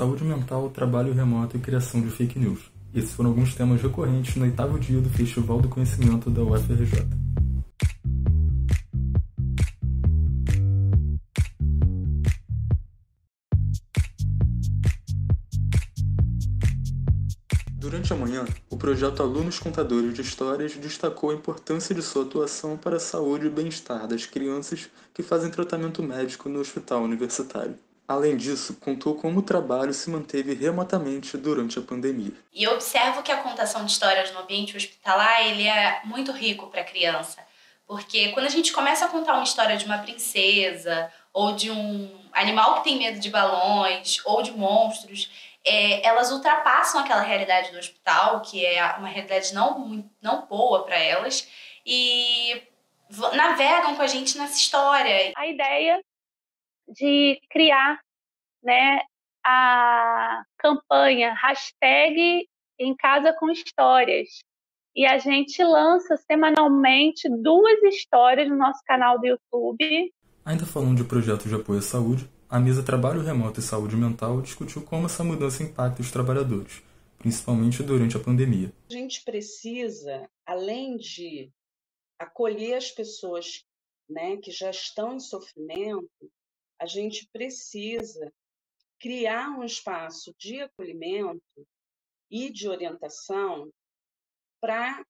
Saúde mental, trabalho remoto e criação de fake news. Esses foram alguns temas recorrentes no oitavo dia do Festival do Conhecimento da UFRJ. Durante a manhã, o projeto Alunos Contadores de Histórias destacou a importância de sua atuação para a saúde e bem-estar das crianças que fazem tratamento médico no hospital universitário. Além disso, contou como o trabalho se manteve remotamente durante a pandemia. E eu observo que a contação de histórias no ambiente hospitalar ele é muito rico para a criança. Porque quando a gente começa a contar uma história de uma princesa, ou de um animal que tem medo de balões, ou de monstros, é, elas ultrapassam aquela realidade do hospital, que é uma realidade não, não boa para elas, e navegam com a gente nessa história. A ideia de criar né, a campanha hashtag em casa com histórias. E a gente lança semanalmente duas histórias no nosso canal do YouTube. Ainda falando de projetos de apoio à saúde, a mesa Trabalho Remoto e Saúde Mental discutiu como essa mudança impacta os trabalhadores, principalmente durante a pandemia. A gente precisa, além de acolher as pessoas né, que já estão em sofrimento, a gente precisa criar um espaço de acolhimento e de orientação para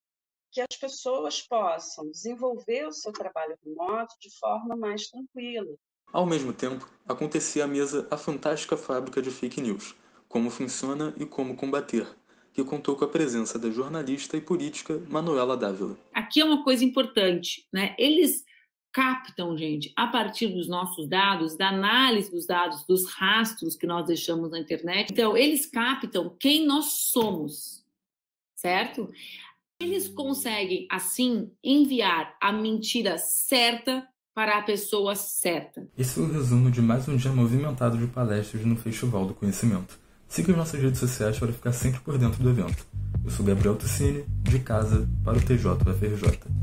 que as pessoas possam desenvolver o seu trabalho remoto de forma mais tranquila. Ao mesmo tempo, acontecia a mesa A Fantástica Fábrica de Fake News, como funciona e como combater, que contou com a presença da jornalista e política Manuela Dávila. Aqui é uma coisa importante, né? Eles captam, gente, a partir dos nossos dados, da análise dos dados, dos rastros que nós deixamos na internet. Então, eles captam quem nós somos, certo? Eles conseguem, assim, enviar a mentira certa para a pessoa certa. Esse foi o resumo de mais um dia movimentado de palestras no Festival do Conhecimento. Siga as nossas redes sociais para ficar sempre por dentro do evento. Eu sou Gabriel Tucini, de casa para o TJFRJ.